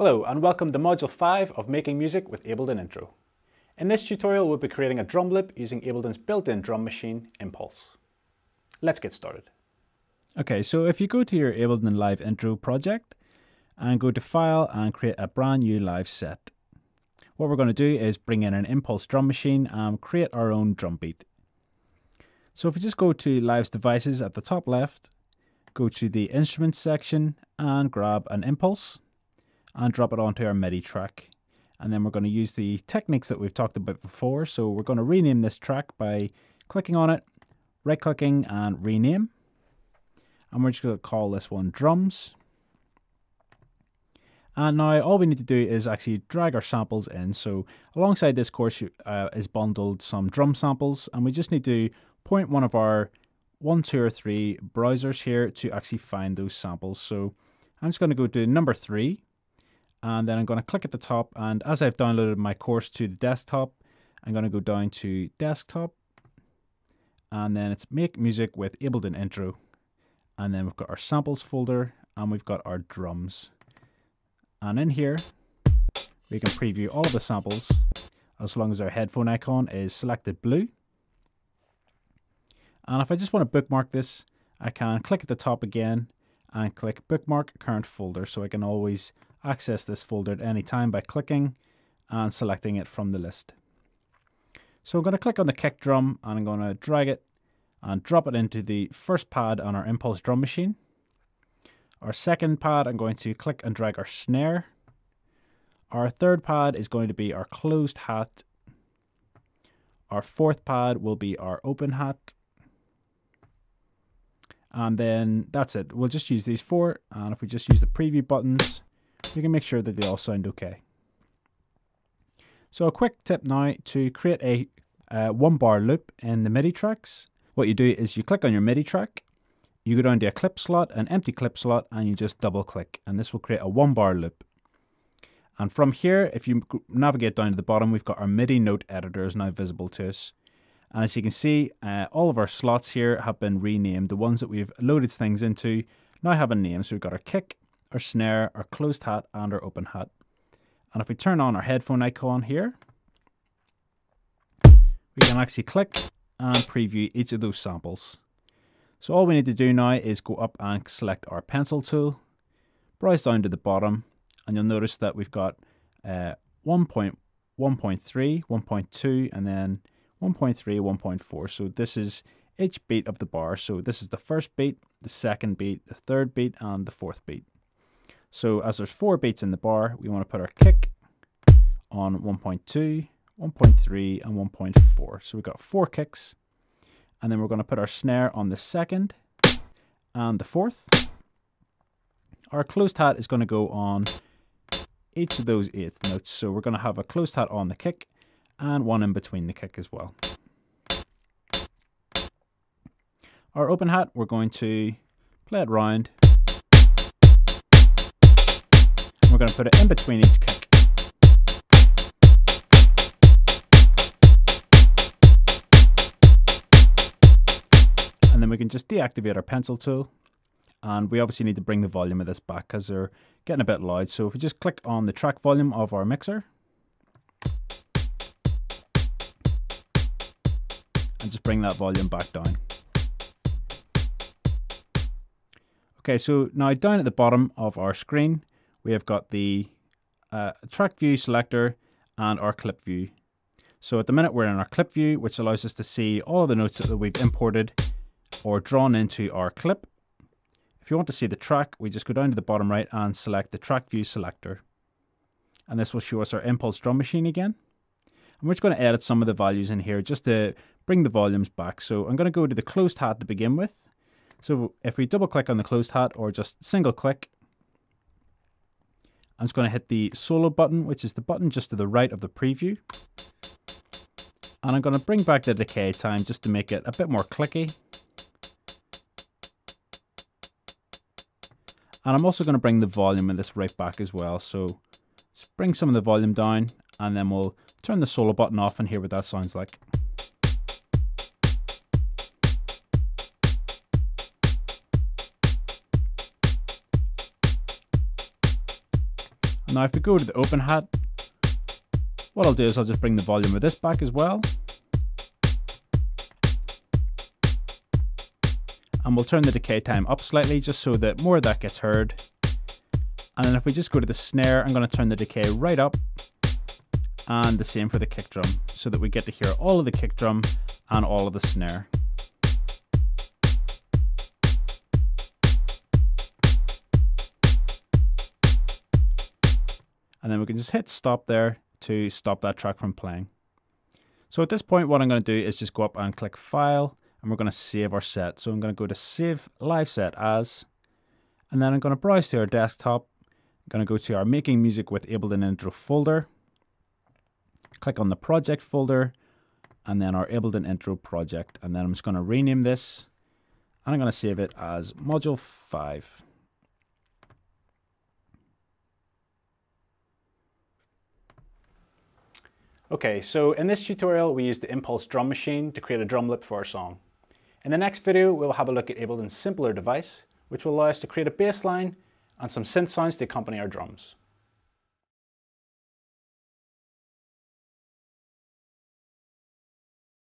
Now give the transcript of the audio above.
Hello and welcome to Module 5 of Making Music with Ableton Intro. In this tutorial we'll be creating a drum loop using Ableton's built-in drum machine, Impulse. Let's get started. Okay, so if you go to your Ableton Live Intro project and go to File and create a brand new live set. What we're going to do is bring in an Impulse drum machine and create our own drum beat. So if we just go to Live's Devices at the top left, go to the Instruments section and grab an Impulse and drop it onto our MIDI track. And then we're going to use the techniques that we've talked about before. So we're going to rename this track by clicking on it, right clicking and rename. And we're just going to call this one drums. And now all we need to do is actually drag our samples in. So alongside this course uh, is bundled some drum samples and we just need to point one of our one, two or three browsers here to actually find those samples. So I'm just going to go to number three and then I'm going to click at the top and as I've downloaded my course to the desktop I'm going to go down to desktop and then it's make music with Ableton intro. And then we've got our samples folder and we've got our drums. And in here we can preview all of the samples as long as our headphone icon is selected blue. And if I just want to bookmark this I can click at the top again and click bookmark current folder so I can always access this folder at any time by clicking and selecting it from the list. So I'm going to click on the kick drum and I'm going to drag it and drop it into the first pad on our Impulse drum machine. Our second pad, I'm going to click and drag our snare. Our third pad is going to be our closed hat. Our fourth pad will be our open hat. And then that's it. We'll just use these four. And if we just use the preview buttons, we can make sure that they all sound okay. So a quick tip now to create a uh, one bar loop in the MIDI tracks. What you do is you click on your MIDI track, you go down to a clip slot, an empty clip slot, and you just double click, and this will create a one bar loop. And from here, if you navigate down to the bottom, we've got our MIDI note editor is now visible to us. And as you can see, uh, all of our slots here have been renamed. The ones that we've loaded things into now have a name. So we've got our kick, our snare, our closed hat, and our open hat. And if we turn on our headphone icon here, we can actually click and preview each of those samples. So all we need to do now is go up and select our pencil tool, browse down to the bottom, and you'll notice that we've got uh, 1.1.3, 1.2, and then 1.3, 1.4. So this is each beat of the bar. So this is the first beat, the second beat, the third beat, and the fourth beat. So as there's four beats in the bar, we want to put our kick on 1.2, 1.3 and 1.4. So we've got four kicks. And then we're going to put our snare on the second and the fourth. Our closed hat is going to go on each of those eighth notes. So we're going to have a closed hat on the kick and one in between the kick as well. Our open hat, we're going to play it round going to put it in between each kick. And then we can just deactivate our pencil tool. And we obviously need to bring the volume of this back because they're getting a bit loud. So if we just click on the track volume of our mixer. And just bring that volume back down. Okay, so now down at the bottom of our screen, we have got the uh, track view selector and our clip view. So at the minute we're in our clip view, which allows us to see all of the notes that we've imported or drawn into our clip. If you want to see the track, we just go down to the bottom right and select the track view selector. And this will show us our impulse drum machine again. And we're just going to edit some of the values in here just to bring the volumes back. So I'm going to go to the closed hat to begin with. So if we double click on the closed hat or just single click, I'm just going to hit the solo button, which is the button just to the right of the preview. And I'm going to bring back the decay time just to make it a bit more clicky. And I'm also going to bring the volume of this right back as well. So let's bring some of the volume down and then we'll turn the solo button off and hear what that sounds like. Now if we go to the open hat, what I'll do is I'll just bring the volume of this back as well. And we'll turn the decay time up slightly just so that more of that gets heard. And then if we just go to the snare, I'm going to turn the decay right up. And the same for the kick drum so that we get to hear all of the kick drum and all of the snare. And then we can just hit stop there to stop that track from playing. So at this point, what I'm going to do is just go up and click File, and we're going to save our set. So I'm going to go to Save Live Set As, and then I'm going to browse to our desktop. I'm going to go to our Making Music with Ableton Intro folder, click on the Project folder, and then our Ableton Intro project. And then I'm just going to rename this, and I'm going to save it as Module 5. Okay, so in this tutorial we used the Impulse drum machine to create a drum loop for our song. In the next video we'll have a look at Ableton's simpler device, which will allow us to create a bass line and some synth sounds to accompany our drums.